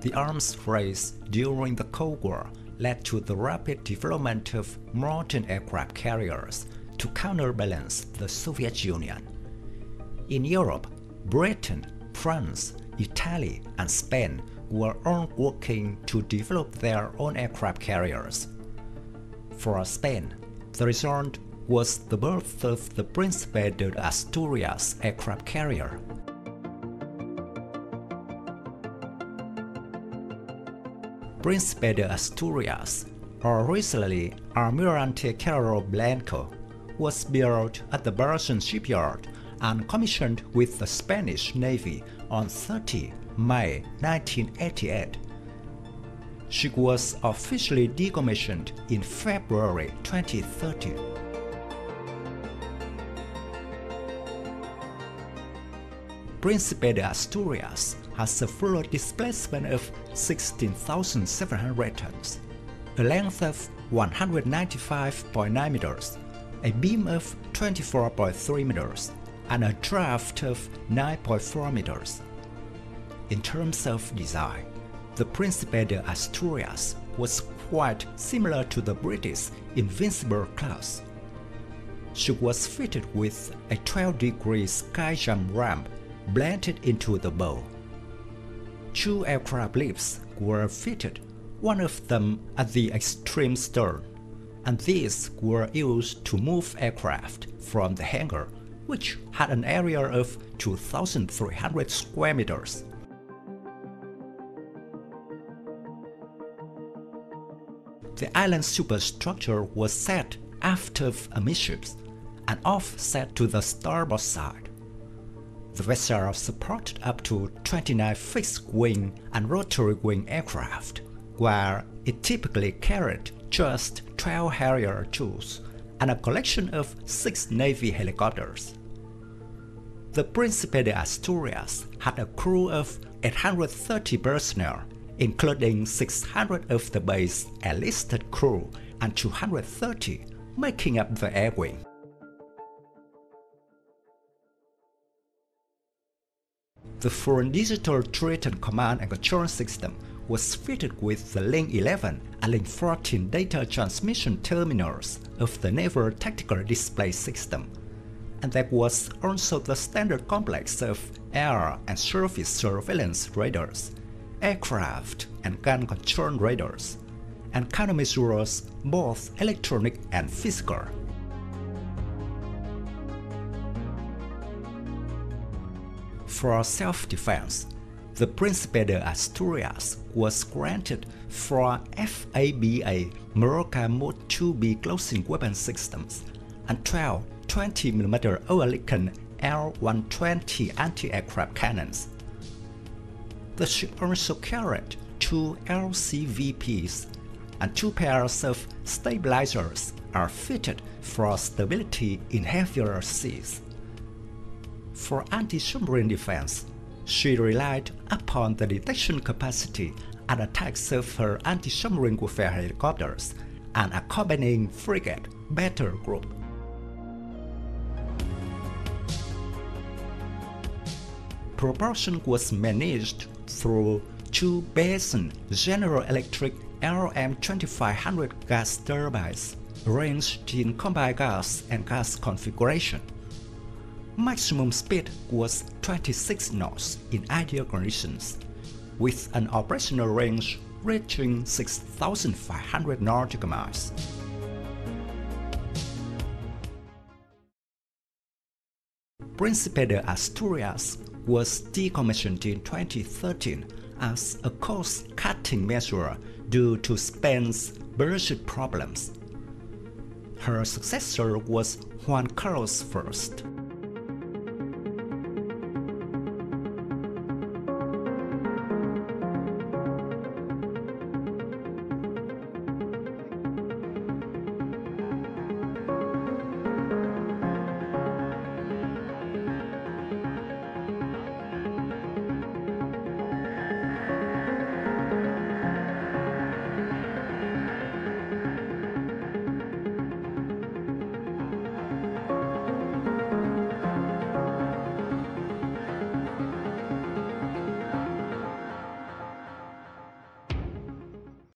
The arms race during the Cold War led to the rapid development of modern aircraft carriers to counterbalance the Soviet Union. In Europe, Britain, France, Italy, and Spain were all working to develop their own aircraft carriers. For Spain, the result was the birth of the Príncipe de Asturias aircraft carrier. Príncipe de Asturias, or originally Almirante Carrero Blanco, was built at the Bazan shipyard and commissioned with the Spanish Navy on 30 May 1988. She was officially decommissioned in February 2013. Príncipe de Asturias has a full displacement of 16,700 tons, a length of 195.9 meters, a beam of 24.3 meters, and a draft of 9.4 meters. In terms of design, the Príncipe de Asturias was quite similar to the British Invincible class. She was fitted with a 12 degree ski jump ramp blended into the bow. Two aircraft lifts were fitted, one of them at the extreme stern, and these were used to move aircraft from the hangar, which had an area of 2,300 square meters. The island superstructure was set aft of amidships and offset to the starboard side. The vessel supported up to 29 fixed-wing and rotary-wing aircraft, while it typically carried just 12 Harrier 2s and a collection of 6 Navy helicopters. The Príncipe de Asturias had a crew of 830 personnel, including 600 of the base enlisted crew and 230 making up the air wing. The full digital Tritan command and control system was fitted with the Link 11 and Link 14 data transmission terminals of the Naval Tactical Display System, and that was also the standard complex of air and surface surveillance radars, aircraft and gun control radars, and countermeasures both electronic and physical. For self-defense, the Príncipe de Asturias was granted for FABA Meroka Mode 2B close-in weapon systems and 12 20mm Oerlikon L-120 anti-aircraft cannons. The ship also carried two LCVPs and two pairs of stabilizers are fitted for stability in heavier seas. For anti-submarine defense, she relied upon the detection capacity and attacks of her anti-submarine warfare helicopters and accompanying frigate battle group. Propulsion was managed through two Bazan General Electric LM2500 gas turbines arranged in combined gas and gas configuration maximum speed was 26 knots in ideal conditions, with an operational range reaching 6,500 nautical miles. Príncipe de Asturias was decommissioned in 2013 as a cost-cutting measure due to Spain's budget problems. Her successor was Juan Carlos I.